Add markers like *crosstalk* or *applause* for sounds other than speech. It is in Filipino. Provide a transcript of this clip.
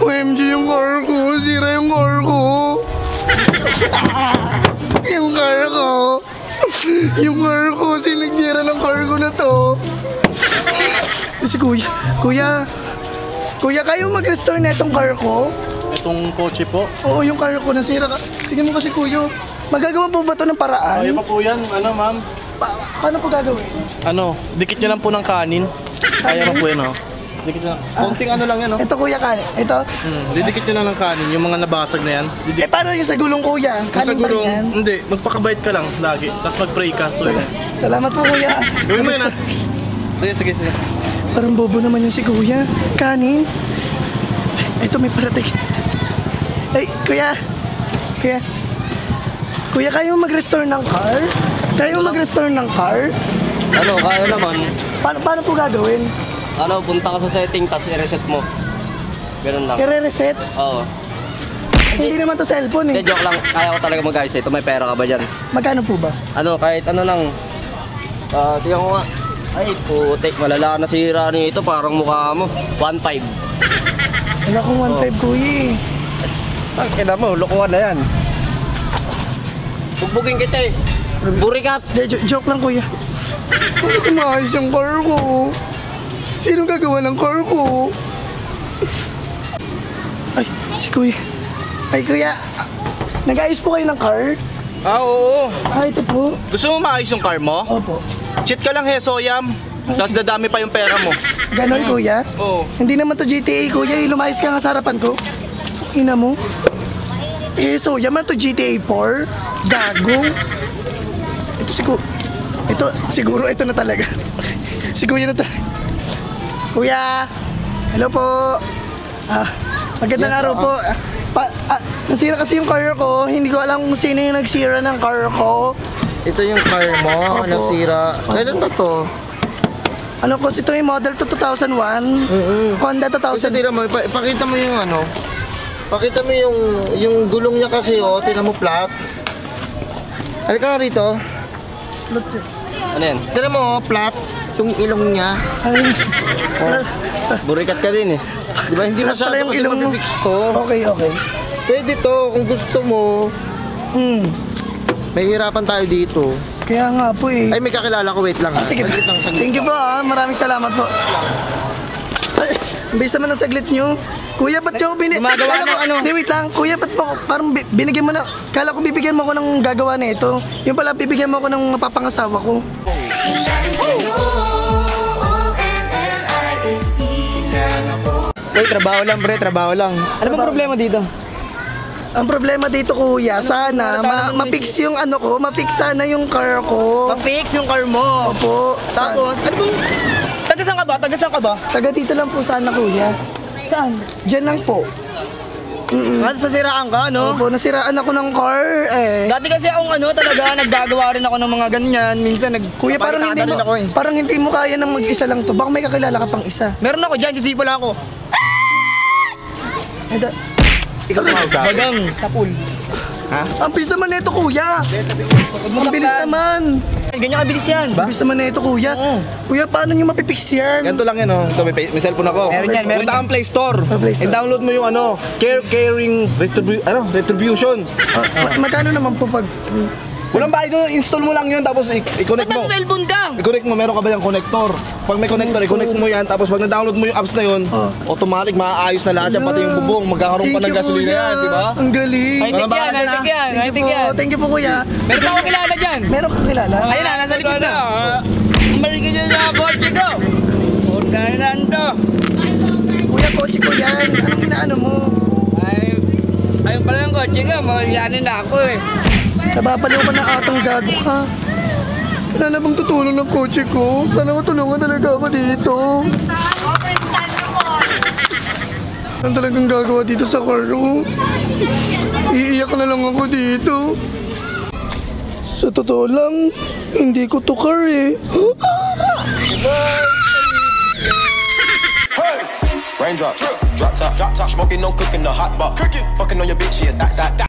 OMG yung car ko. Sira yung car ko. yung car ko. Yung car ko. Sino nagsira ng car ko na to? Si kuya. Kuya. Kuya, kayo mag-restore na itong car ko? Itong kotse po. Oo, yung car ko nasira ka. Tingnan mo kasi kuya. Magagawa po ba ito ng paraan? Kaya pa po yan. Ano ma'am? Pa- paano po gagawin? Ano? Dikit nyo lang po ng kanin. Kaya pa po yan oh. Dikit lang. Konting ano lang yan oh. Ito kuya kanin. Ito. Hmm, didikit nyo lang ng kanin. Yung mga nabasag na yan. Eh Didikit. paano yung sa gulong kuya? Sa Kanin pa rin gulong, yan? hindi. Magpakabait ka lang lagi. Tapos mag-pray ka. Sal- Salamat po kuya. Gawin mo yan ah. Sige, sige, sige. Parang bobo naman yung si kuya. Kanin. Ito may parating. Ay, kuya. Kuya. Kuya, kayo mag-restore ng car? Kayo mag-restore ng car? Ano, kaya naman. Paano, paano po gagawin? Ano, punta ka sa setting, tapos i-reset mo. Ganun lang. I-reset? Oo. Hindi naman to cellphone Hindi, eh. joke lang. Kaya ko talaga mag-ayos dito. May pera ka ba dyan? Magkano po ba? Ano, kahit ano lang. Ah, tingnan ko nga. Ay, putik. Malala na sira nito. Parang mukha mo. 1.5. Wala kong 1.5 kuya eh. Ang kina mo, lukuhan na yan. Bugbugin kita eh. Burikat. Hindi, jo- joke lang kuya. Bakit umaayos yung car ko? Sino gagawa ng car ko? Ay, si kuya. Ay kuya, nag-ayos po kayo ng car? Ah, oo. Ah, ito po. Gusto mo maayos yung car mo? Opo. Cheat ka lang he, Soyam. Tapos dadami pa yung pera mo. Ganon kuya? Oo. Hindi naman to GTA kuya, eh, lumayas ka nga sa harapan ko. Ina mo. Eh, so, yaman to GTA 4? Gago. Ito si ku... Ito, siguro ito na talaga. *laughs* si kuya na talaga. Kuya! Hello po! Ah, magandang araw po. Ah, Pa, ah, nasira kasi yung car ko. Hindi ko alam kung sino yung nagsira ng car ko. Ito yung car mo, Opo. nasira. Kailan ba to? Ano ko, ito yung model to 2001. Mm-mm. Honda Kasi 2000. tira mo, ipa- ipakita mo yung ano. Pakita mo yung yung gulong niya kasi oh, tira mo flat. Halika nga rito. Ano yan? Tira mo oh, flat. Yung ilong niya. Ay, Burikat ka din eh. Di ba? Hindi masyado yung kasi ilong mo. mapifix to. okay, okay. Pwede to kung gusto mo. Hmm. May hirapan tayo dito. Kaya nga po eh. Ay, may kakilala ko. Wait lang Ah, ha. sige. Saglit lang, saglit Thank you po ah. Maraming salamat po. Ay, ang bilis naman ng saglit nyo. Kuya, ba't nyo bin... Gumagawa ko- ano? Di, wait lang. Kuya, ba't mo parang bi- binigyan mo na... Kala ko bibigyan mo ko ng gagawa na ito. Yung pala, bibigyan mo ko ng mapapangasawa ko. Uy, trabaho lang pre, trabaho lang. Ano bang problema dito? Ang problema dito, kuya, sana ma- ma-fix yung ano ko, ma-fix sana yung car ko. Pa-fix yung car mo. Opo. Tapos, ano bang... Taga saan ka ba? Taga saan ka ba? Taga dito lang po sana, kuya. Saan? Diyan lang po. Mm-mm. Nga sa siraan ka, no? Opo, nasiraan ako ng car, eh. Dati kasi akong ano talaga, naggagawa rin ako ng mga ganyan. Minsan nag... Kuya, parang hindi mo, ako eh. parang hindi mo kaya ng mag-isa lang to. Baka may kakilala ka pang isa. Meron ako dyan, sisipol ako. Ito. Ikaw tumawag sa akin. Bagang, sa pool. Ang bilis naman nito, kuya. Ang bilis naman. Ganyan kabilis yan. Ang bilis naman nito, kuya. Oo. Kuya, paano nyo mapipix yan? Ganito lang yan oh. Ito may, may cellphone ako. Meron yan, meron Punta kang Play Store. Ah, Play Store. And download mo yung ano, Care Caring Retribu ano, Retribution. Ah, ma- magkano naman po pag... Walang bayad doon, install mo lang yun tapos i-connect Ba't mo. nasa cellphone ka? I-connect mo, meron ka ba yung connector? Pag may connector, i-connect mo yan, tapos pag na-download mo yung apps na yun, Oh. automatic maaayos na lahat yan, pati yung bubong, magkakaroon pa ng gasolina kuya. yan, di ba? Ang galing. Ay, tig yan, ay, Thank you po. Thank you po, kuya. Meron ako kilala dyan. Meron kang kilala? Ayun na, nasa likod na. Balik ka dyan sa kotse ko. Ordanan to. Kuya, kotse ko yan. Anong inaano mo? Ay, ayun pala yung kotse ko. Maulyanin na ako eh. Nababaliw ka na atang gago ka. Wala na bang tutulong ng kotse ko? Sana matulungan talaga ako dito. Ano talagang gagawa dito sa car? Iiyak na lang ako dito. Sa totoo lang, hindi ko to car eh. Raindrop, drop top, drop top, smoking, no cooking, the hot box. Cooking, fucking on your bitch, yeah, that, that, that.